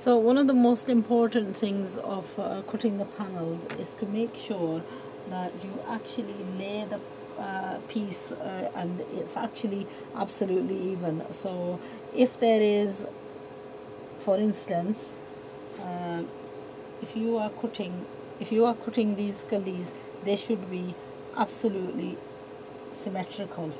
So one of the most important things of uh, cutting the panels is to make sure that you actually lay the uh, piece uh, and it's actually absolutely even. So if there is, for instance, uh, if you are cutting, if you are cutting these gullies, they should be absolutely symmetrical.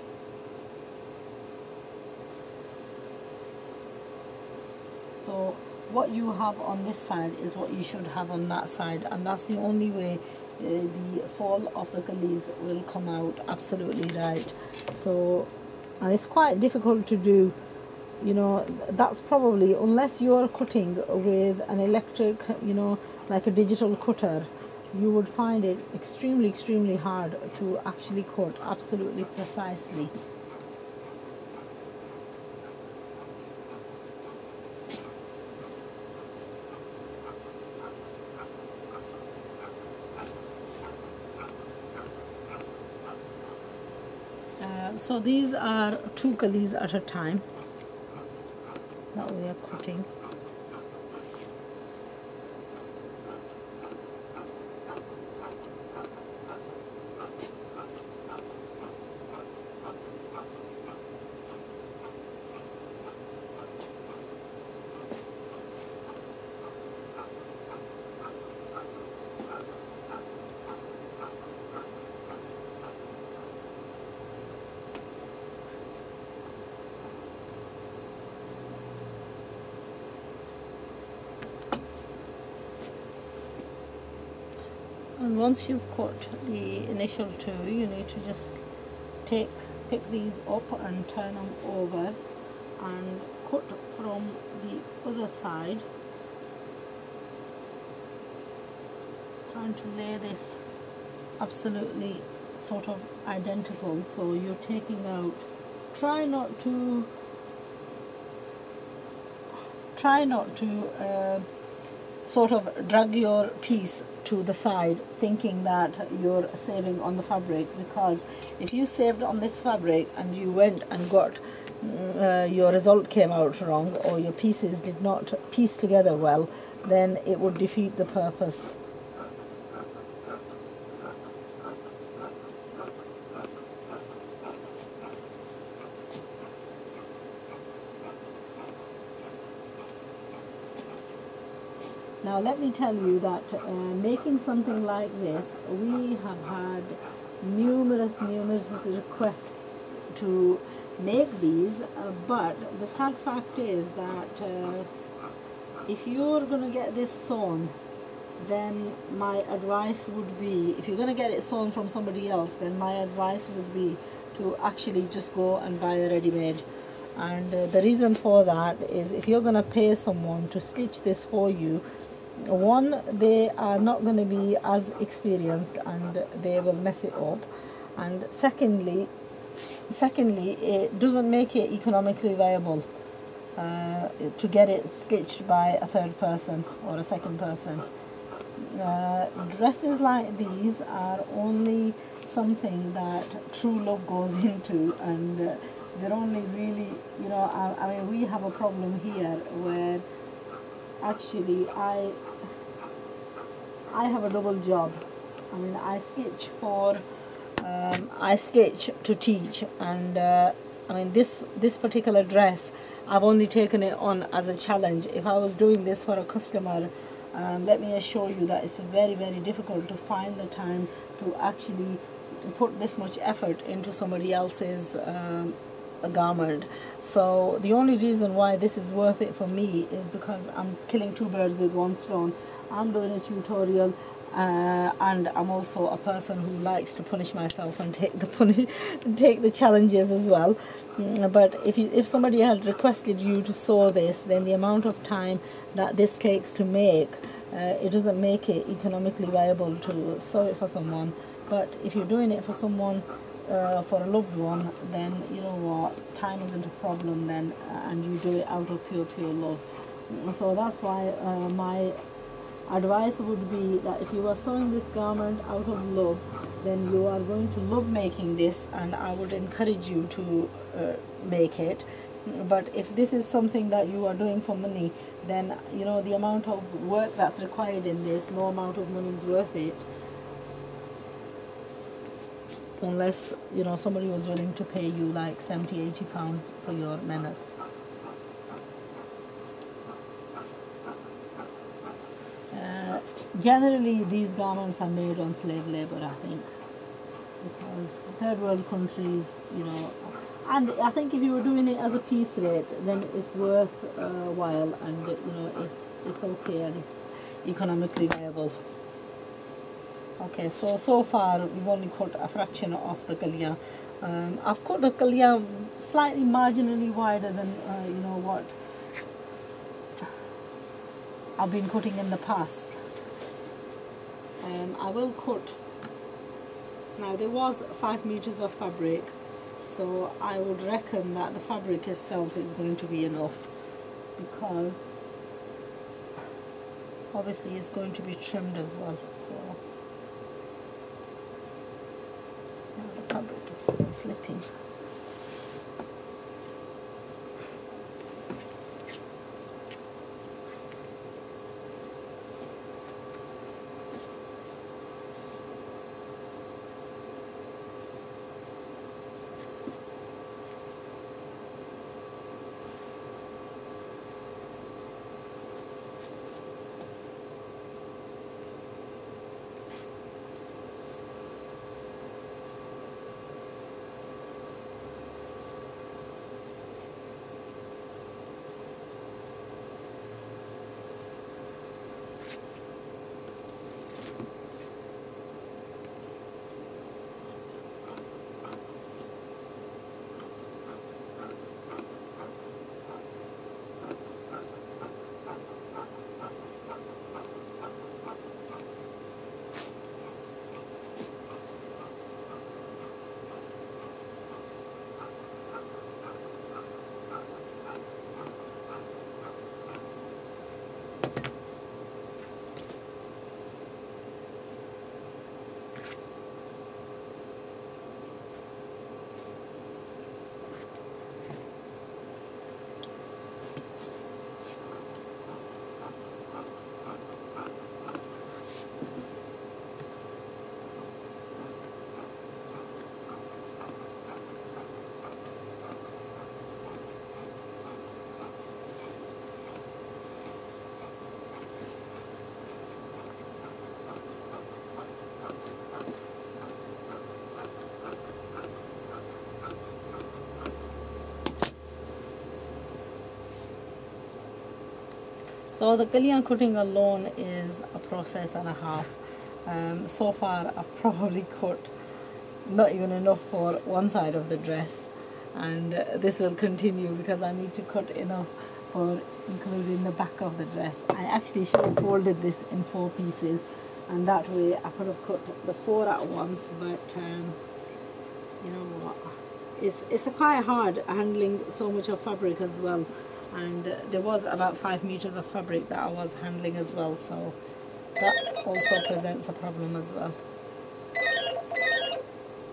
So what you have on this side is what you should have on that side. And that's the only way uh, the fall of the gullies will come out absolutely right. So and it's quite difficult to do you know that's probably unless you're cutting with an electric you know like a digital cutter you would find it extremely extremely hard to actually cut absolutely precisely so these are two gullies at a time. That we are cutting and once you've cut the initial two you need to just take pick these up and turn them over and cut from the other side. Trying to lay this absolutely sort of identical. So you're taking out try not to try not to uh, sort of drag your piece to the side thinking that you're saving on the fabric because if you saved on this fabric and you went and got uh, your result came out wrong or your pieces did not piece together well then it would defeat the purpose Now let me tell you that uh, making something like this, we have had numerous, numerous requests to make these, uh, but the sad fact is that uh, if you're going to get this sewn, then my advice would be, if you're going to get it sewn from somebody else, then my advice would be to actually just go and buy a ready-made. And uh, the reason for that is if you're going to pay someone to stitch this for you, one they are not going to be as experienced and they will mess it up. And secondly secondly it doesn't make it economically viable uh, to get it stitched by a third person or a second person. Uh, dresses like these are only something that true love goes into and uh, they're only really you know I, I mean we have a problem here where actually I I have a double job. I mean, I sketch for, um, I sketch to teach, and uh, I mean this this particular dress, I've only taken it on as a challenge. If I was doing this for a customer, um, let me assure you that it's very very difficult to find the time to actually put this much effort into somebody else's. Um, a garment so the only reason why this is worth it for me is because I'm killing two birds with one stone I'm doing a tutorial uh, and I'm also a person who likes to punish myself and take the punish, take the challenges as well. Mm, but if you, if somebody had requested you to sew this, then the amount of time that this takes to make, uh, it doesn't make it economically viable to sew it for someone. But if you're doing it for someone, uh, for a loved one, then you know what, time isn't a problem then, uh, and you do it out of pure, pure love. So that's why uh, my advice would be that if you are sewing this garment out of love then you are going to love making this and I would encourage you to uh, make it but if this is something that you are doing for money then you know the amount of work that's required in this no amount of money is worth it unless you know somebody was willing to pay you like 70 80 pounds for your minute uh, generally these garments are made on slave labor I think. Because third world countries you know and I think if you were doing it as a piece rate then it's worth a uh, while and you know it's it's okay and it's economically viable okay so so far we've only cut a fraction of the kalia. Um, I've cut the kalia slightly marginally wider than uh, you know what I've been cutting in the past. Um, I will cut now there was five meters of fabric so I would reckon that the fabric itself is going to be enough because obviously it's going to be trimmed as well so now slipping So the kalian cutting alone is a process and a half. Um, so far I've probably cut not even enough for one side of the dress and uh, this will continue because I need to cut enough for including the back of the dress. I actually should have folded this in four pieces and that way I could have cut the four at once but um, you know what it's, it's quite hard handling so much of fabric as well and there was about five meters of fabric that I was handling as well so that also presents a problem as well